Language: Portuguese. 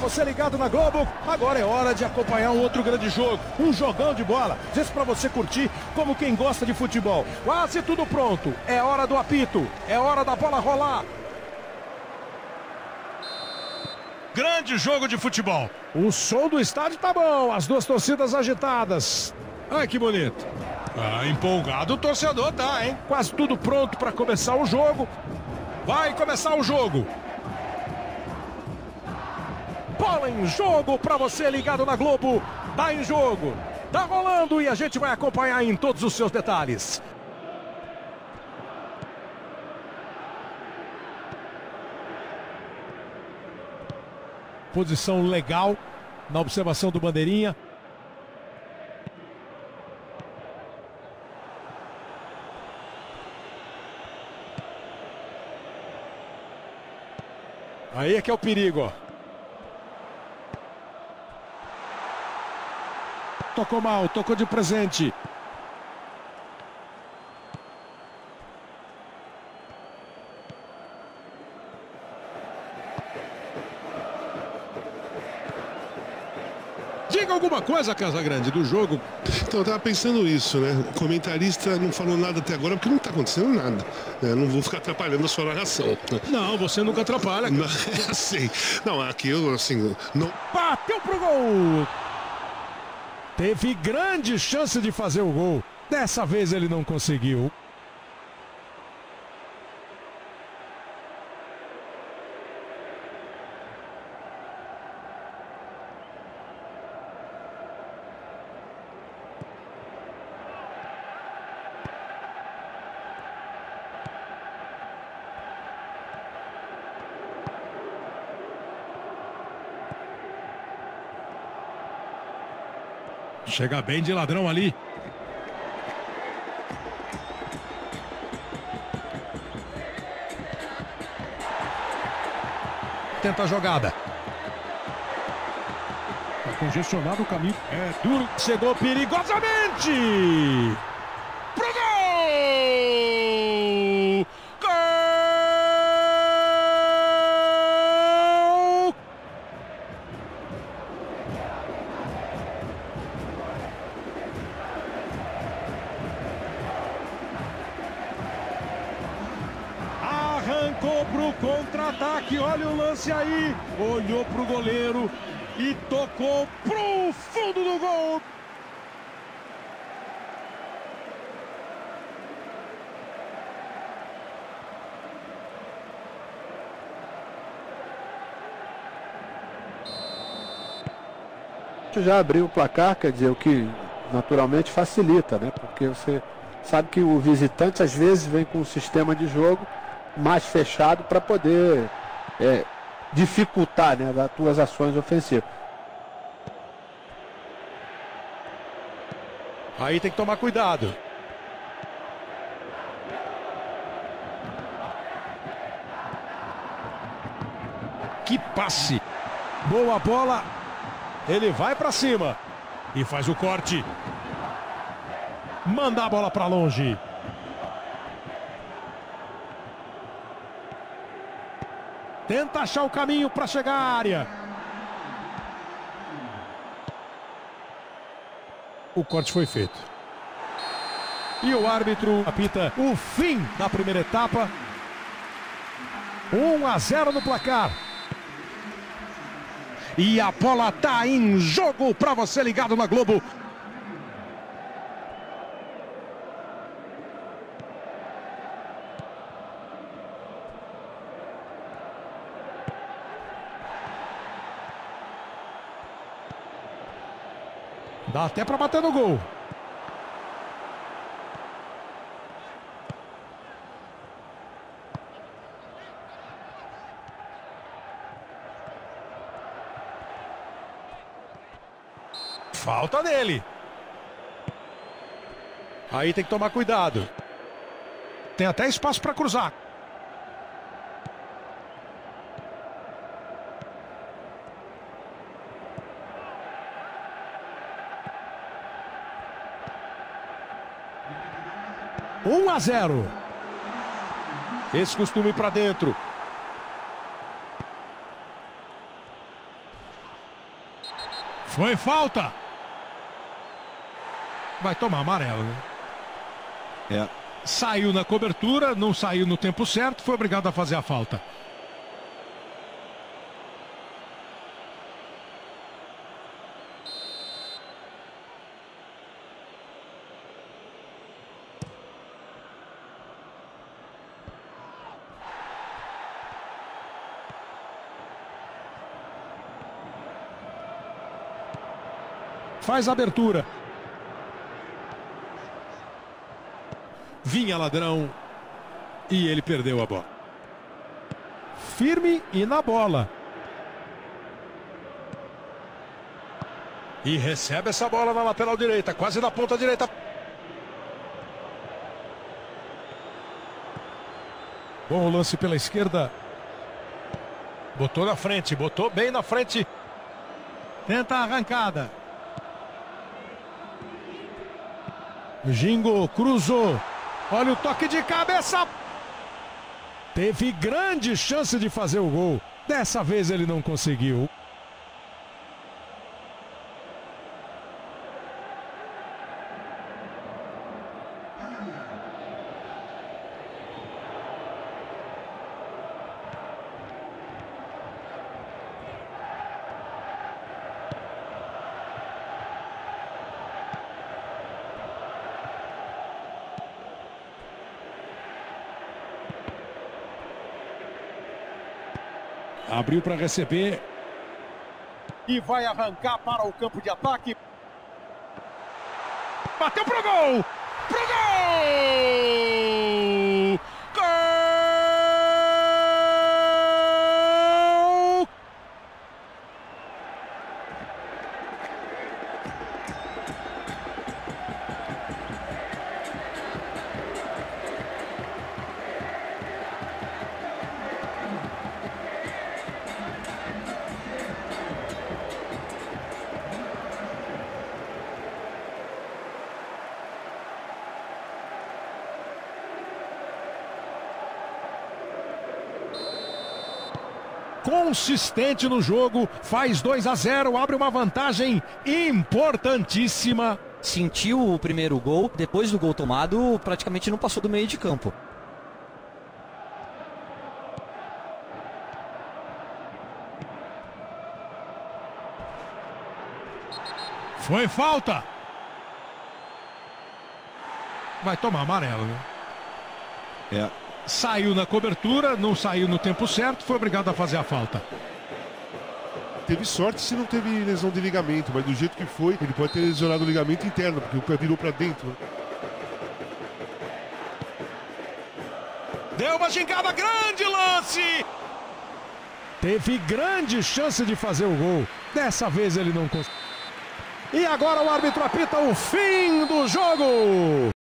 você ligado na Globo. Agora é hora de acompanhar um outro grande jogo, um jogão de bola. Desse para você curtir como quem gosta de futebol. Quase tudo pronto. É hora do apito, é hora da bola rolar. Grande jogo de futebol. O som do estádio tá bom, as duas torcidas agitadas. Ai que bonito. Ah, empolgado o torcedor tá, hein? Quase tudo pronto para começar o jogo. Vai começar o jogo. Bola em jogo para você ligado na Globo. Tá em jogo. Tá rolando e a gente vai acompanhar em todos os seus detalhes. Posição legal na observação do Bandeirinha. Aí é que é o perigo, ó. Tocou mal, tocou de presente. Diga alguma coisa, Casa Grande, do jogo. Então, eu tava pensando isso, né? O comentarista não falou nada até agora porque não tá acontecendo nada. Né? Não vou ficar atrapalhando a sua narração. Não, você nunca atrapalha. Não, é assim. Não, aqui eu, assim, não... Bateu pro gol! Teve grande chance de fazer o gol. Dessa vez ele não conseguiu. Chega bem de ladrão ali. Tenta a jogada. Tá congestionado o caminho. É duro. Chegou perigosamente. Contra-ataque. Olha o lance aí. Olhou pro goleiro e tocou pro fundo do gol. já abriu o placar, quer dizer, o que naturalmente facilita, né? Porque você sabe que o visitante às vezes vem com um sistema de jogo mais fechado para poder é, dificultar né, as tuas ações ofensivas. Aí tem que tomar cuidado. Que passe! Boa bola. Ele vai para cima e faz o corte. Manda a bola para longe. Tenta achar o caminho para chegar à área. O corte foi feito. E o árbitro apita o fim da primeira etapa. 1 a 0 no placar. E a bola tá em jogo para você ligado na Globo. Dá até para bater no gol. Falta dele. Aí tem que tomar cuidado. Tem até espaço para cruzar. Um a zero. Esse costume para dentro. Foi falta. Vai tomar amarelo, né? É. Saiu na cobertura, não saiu no tempo certo, foi obrigado a fazer a falta. Faz a abertura. Vinha ladrão. E ele perdeu a bola. Firme e na bola. E recebe essa bola na lateral direita, quase na ponta direita. Bom lance pela esquerda. Botou na frente, botou bem na frente. Tenta a arrancada. Gingo cruzou. Olha o toque de cabeça. Teve grande chance de fazer o gol. Dessa vez ele não conseguiu. Abriu para receber. E vai arrancar para o campo de ataque. Bateu pro gol! Pro gol! Consistente no jogo, faz 2 a 0, abre uma vantagem importantíssima. Sentiu o primeiro gol, depois do gol tomado, praticamente não passou do meio de campo. Foi falta. Vai tomar amarelo, né? É. Saiu na cobertura, não saiu no tempo certo, foi obrigado a fazer a falta. Teve sorte se não teve lesão de ligamento, mas do jeito que foi, ele pode ter lesionado o ligamento interno, porque o pé virou para dentro. né? Deu uma gingada, grande lance! Teve grande chance de fazer o gol. Dessa vez ele não conseguiu. E agora o árbitro apita o fim do jogo.